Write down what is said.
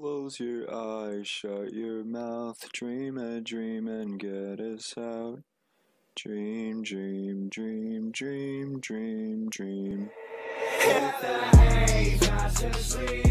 Close your eyes, shut your mouth, dream a dream and get us out. Dream, dream, dream, dream, dream, dream. Hit the hay, fast.